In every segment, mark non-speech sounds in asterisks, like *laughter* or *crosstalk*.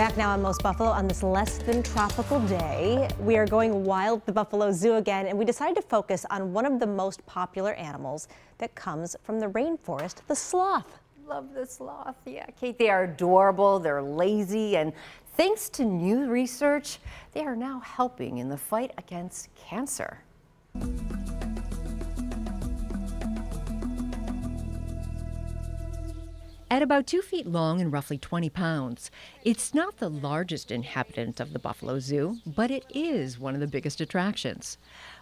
back now on Most Buffalo on this less than tropical day. We are going wild at the Buffalo Zoo again, and we decided to focus on one of the most popular animals that comes from the rainforest, the sloth. Love the sloth. Yeah, Kate, they are adorable, they're lazy, and thanks to new research, they are now helping in the fight against cancer. At about two feet long and roughly 20 pounds, it's not the largest inhabitant of the Buffalo Zoo, but it is one of the biggest attractions.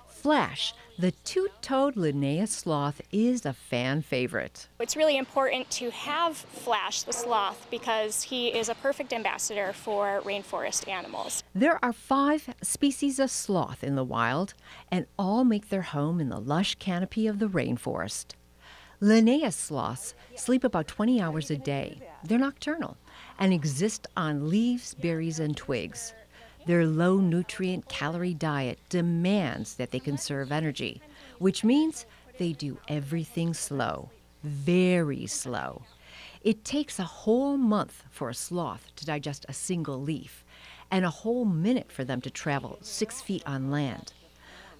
Flash, the two toed Linnaeus sloth, is a fan favorite. It's really important to have Flash the sloth because he is a perfect ambassador for rainforest animals. There are five species of sloth in the wild, and all make their home in the lush canopy of the rainforest. Linnaeus sloths sleep about 20 hours a day. They're nocturnal and exist on leaves, berries, and twigs. Their low nutrient calorie diet demands that they conserve energy, which means they do everything slow, very slow. It takes a whole month for a sloth to digest a single leaf, and a whole minute for them to travel six feet on land.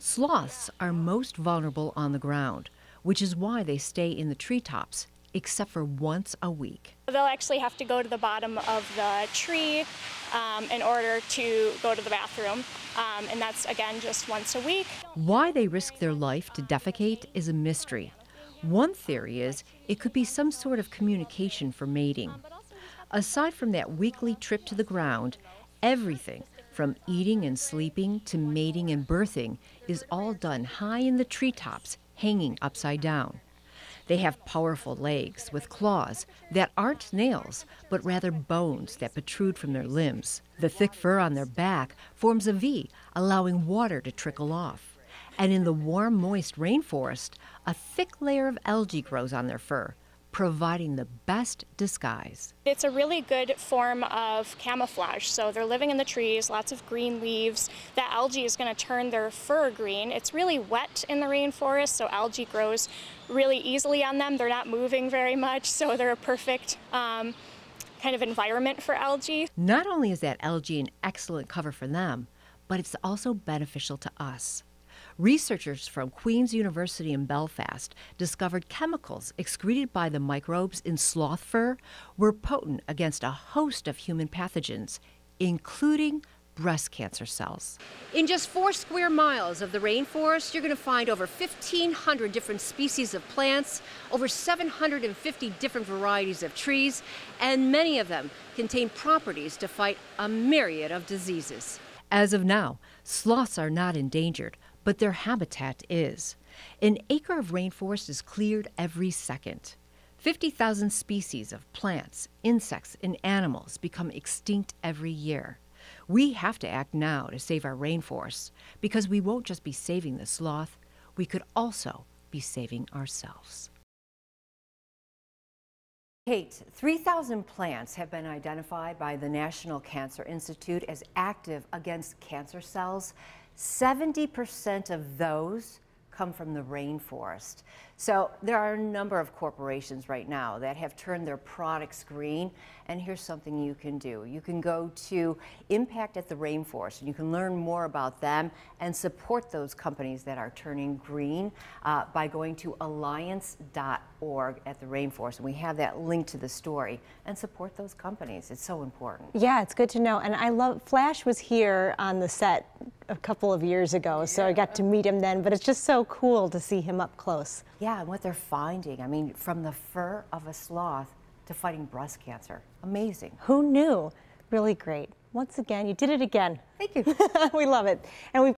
Sloths are most vulnerable on the ground which is why they stay in the treetops, except for once a week. They'll actually have to go to the bottom of the tree um, in order to go to the bathroom, um, and that's again just once a week. Why they risk their life to defecate is a mystery. One theory is it could be some sort of communication for mating. Aside from that weekly trip to the ground, everything from eating and sleeping to mating and birthing is all done high in the treetops hanging upside down. They have powerful legs with claws that aren't nails, but rather bones that protrude from their limbs. The thick fur on their back forms a V, allowing water to trickle off. And in the warm, moist rainforest, a thick layer of algae grows on their fur, providing the best disguise. It's a really good form of camouflage. So they're living in the trees, lots of green leaves. That algae is going to turn their fur green. It's really wet in the rainforest, so algae grows really easily on them. They're not moving very much, so they're a perfect um, kind of environment for algae. Not only is that algae an excellent cover for them, but it's also beneficial to us. Researchers from Queen's University in Belfast discovered chemicals excreted by the microbes in sloth fur were potent against a host of human pathogens, including breast cancer cells. In just four square miles of the rainforest, you're going to find over 1,500 different species of plants, over 750 different varieties of trees, and many of them contain properties to fight a myriad of diseases. As of now, sloths are not endangered, but their habitat is. An acre of rainforest is cleared every second. 50,000 species of plants, insects, and animals become extinct every year. We have to act now to save our rainforests because we won't just be saving the sloth, we could also be saving ourselves. Kate, 3,000 plants have been identified by the National Cancer Institute as active against cancer cells. 70% of those come from the rainforest. So there are a number of corporations right now that have turned their products green, and here's something you can do. You can go to Impact at the Rainforest, and you can learn more about them and support those companies that are turning green uh, by going to alliance.org at the rainforest. And we have that link to the story, and support those companies. It's so important. Yeah, it's good to know. And I love, Flash was here on the set a couple of years ago, so I got to meet him then, but it's just so cool to see him up close. Yeah, and what they're finding, I mean, from the fur of a sloth to fighting breast cancer. Amazing. Who knew? Really great. Once again, you did it again. Thank you. *laughs* we love it. And we